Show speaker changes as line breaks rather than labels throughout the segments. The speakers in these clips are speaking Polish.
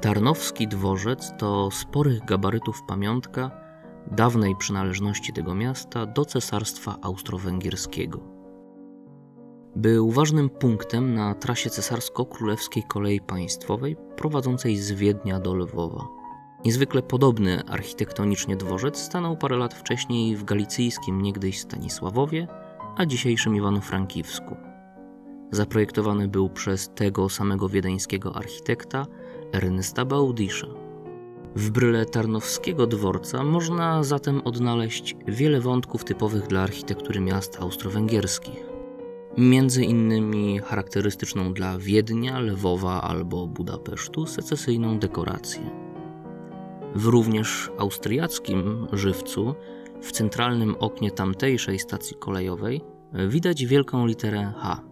Tarnowski dworzec to sporych gabarytów pamiątka dawnej przynależności tego miasta do cesarstwa austro-węgierskiego. Był ważnym punktem na trasie cesarsko-królewskiej kolei państwowej prowadzącej z Wiednia do Lwowa. Niezwykle podobny architektonicznie dworzec stanął parę lat wcześniej w galicyjskim niegdyś Stanisławowie, a dzisiejszym Iwano-Frankiwsku. Zaprojektowany był przez tego samego wiedeńskiego architekta Ernesta Baudisza. W bryle Tarnowskiego dworca można zatem odnaleźć wiele wątków typowych dla architektury miast austro-węgierskich. Między innymi charakterystyczną dla Wiednia, Lwowa albo Budapesztu secesyjną dekorację. W również austriackim żywcu, w centralnym oknie tamtejszej stacji kolejowej, widać wielką literę H.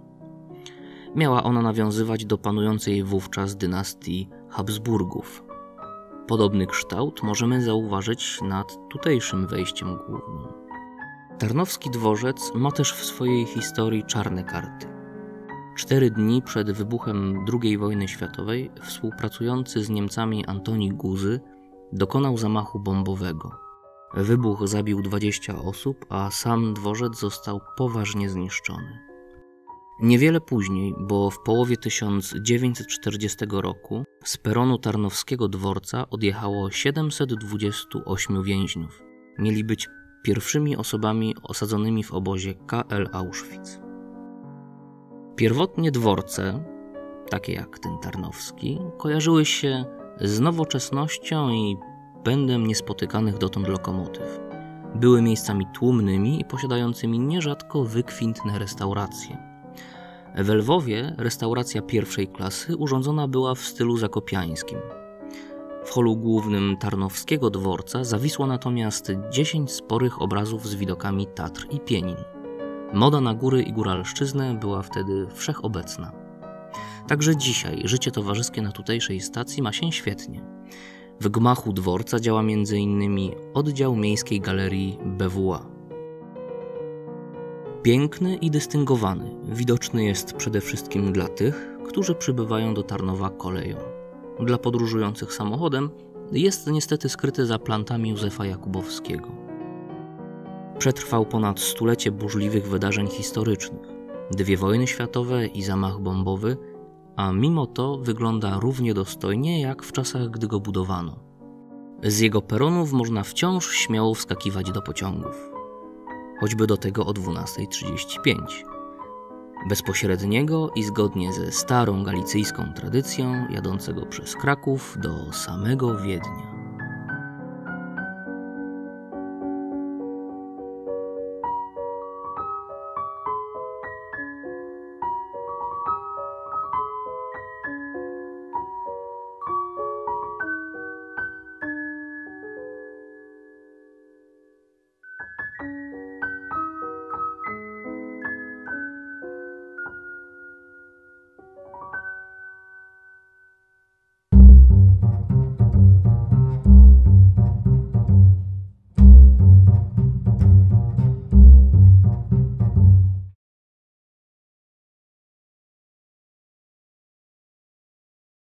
Miała ona nawiązywać do panującej wówczas dynastii Habsburgów. Podobny kształt możemy zauważyć nad tutejszym wejściem głównym. Tarnowski dworzec ma też w swojej historii czarne karty. Cztery dni przed wybuchem II wojny światowej współpracujący z Niemcami Antoni Guzy dokonał zamachu bombowego. Wybuch zabił 20 osób, a sam dworzec został poważnie zniszczony. Niewiele później, bo w połowie 1940 roku, z peronu Tarnowskiego dworca odjechało 728 więźniów. Mieli być pierwszymi osobami osadzonymi w obozie KL Auschwitz. Pierwotnie dworce, takie jak ten Tarnowski, kojarzyły się z nowoczesnością i pędem niespotykanych dotąd lokomotyw. Były miejscami tłumnymi i posiadającymi nierzadko wykwintne restauracje. W Lwowie restauracja pierwszej klasy urządzona była w stylu zakopiańskim. W holu głównym Tarnowskiego dworca zawisło natomiast 10 sporych obrazów z widokami Tatr i Pienin. Moda na góry i góralszczyznę była wtedy wszechobecna. Także dzisiaj życie towarzyskie na tutejszej stacji ma się świetnie. W gmachu dworca działa m.in. oddział miejskiej galerii BWA. Piękny i dystyngowany, widoczny jest przede wszystkim dla tych, którzy przybywają do Tarnowa koleją. Dla podróżujących samochodem jest niestety skryty za plantami Józefa Jakubowskiego. Przetrwał ponad stulecie burzliwych wydarzeń historycznych, dwie wojny światowe i zamach bombowy, a mimo to wygląda równie dostojnie jak w czasach, gdy go budowano. Z jego peronów można wciąż śmiało wskakiwać do pociągów choćby do tego o 12.35. Bezpośredniego i zgodnie ze starą galicyjską tradycją jadącego przez Kraków do samego Wiednia.